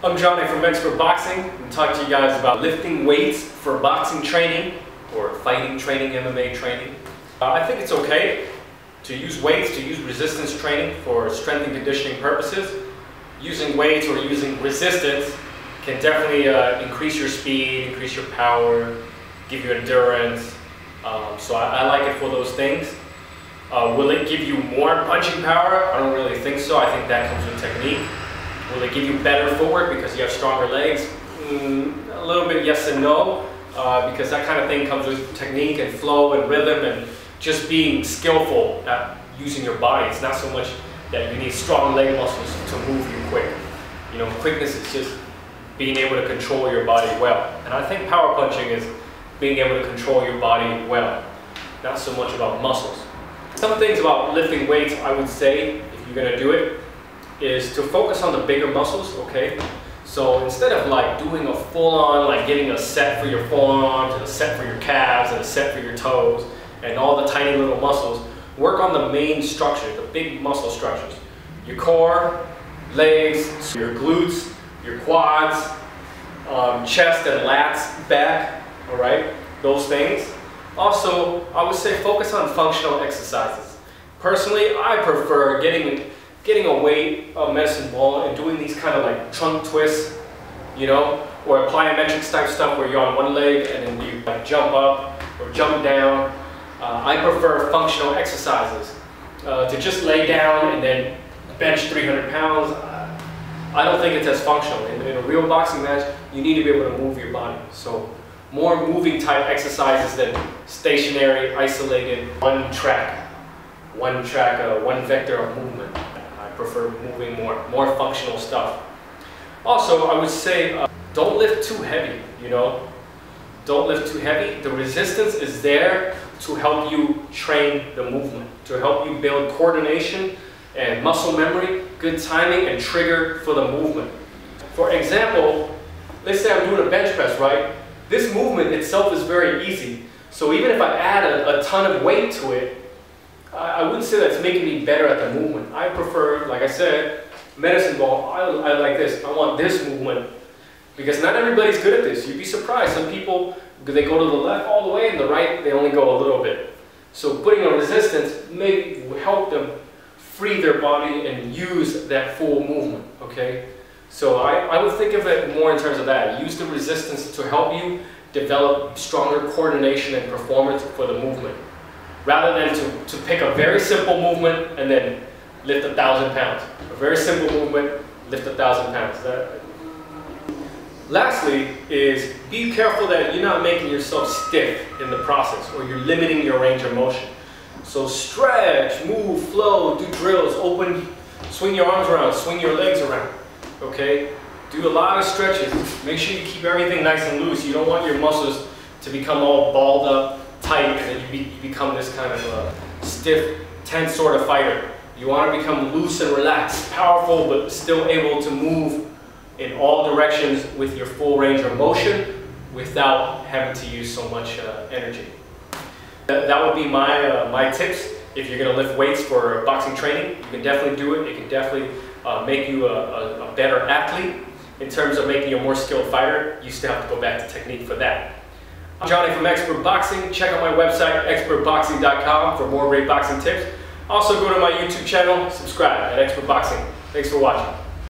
I'm Johnny from Expert Boxing. I'm going to talk to you guys about lifting weights for boxing training or fighting training, MMA training. Uh, I think it's okay to use weights, to use resistance training for strength and conditioning purposes. Using weights or using resistance can definitely uh, increase your speed, increase your power, give you endurance. Um, so I, I, like it for those things. Uh, will it give you more punching power? I don't really think so. I think that comes with technique. Will it give you better footwork because you have stronger legs? Mm, a little bit yes and no, uh, because that kind of thing comes with technique and flow and rhythm and just being skillful at using your body. It's not so much that you need strong leg muscles to move you quick. You know, quickness is just being able to control your body well. And I think power punching is being able to control your body well, not so much about muscles. Some things about lifting weights, I would say, if you're gonna do it, is to focus on the bigger muscles, okay? So instead of like doing a full-on, like getting a set for your forearms and a set for your calves and a set for your toes and all the tiny little muscles, work on the main structure, the big muscle structures. Your core, legs, your glutes, your quads, um, chest and lats, back, all right? Those things. Also, I would say focus on functional exercises. Personally, I prefer getting getting a weight, a medicine ball, and doing these kind of like trunk twists, you know, or plyometrics type stuff where you're on one leg and then you like jump up or jump down. Uh, I prefer functional exercises. Uh, to just lay down and then bench 300 pounds, I don't think it's as functional. In, in, a real boxing match, you need to be able to move your body. So more moving type exercises than stationary, isolated, one track, one track, uh, one vector of movement prefer moving more, more functional stuff. Also, I would say uh, don't lift too heavy, you know. Don't lift too heavy. The resistance is there to help you train the movement, to help you build coordination and muscle memory, good timing and trigger for the movement. For example, let's say I'm doing a bench press, right? This movement itself is very easy. So even if I add a, a ton of weight to it, I wouldn't say that's making me better at the movement. I prefer, like I said, medicine ball. I, I like this. I want this movement because not everybody's good at this. You'd be surprised. Some people, they go to the left all the way and the right, they only go a little bit. So putting a resistance may help them free their body and use that full movement, okay? So I, I would think of it more in terms of that. Use the resistance to help you develop stronger coordination and performance for the movement rather than to, to pick a very simple movement and then lift a thousand pounds. A very simple movement, lift a thousand pounds. That, Lastly is be careful that you're not making yourself stiff in the process or you're limiting your range of motion. So stretch, move, flow, do drills, open, swing your arms around, swing your legs around, okay? Do a lot of stretches. Make sure you keep everything nice and loose. You don't want your muscles to become all balled up tight and then you, be, you become this kind of stiff, tense sort of fighter. You want to become loose and relaxed, powerful, but still able to move in all directions with your full range of motion without having to use so much uh, energy. That, that, would be my, uh, my tips. If you're going to lift weights for boxing training, you can definitely do it. It can definitely uh, make you a, a, a better athlete. In terms of making you a more skilled fighter, you still have to go back to technique for that. I'm Johnny from Expert Boxing. Check out my website, expertboxing.com for more great boxing tips. Also go to my YouTube channel, subscribe at Expert Boxing. Thanks for watching.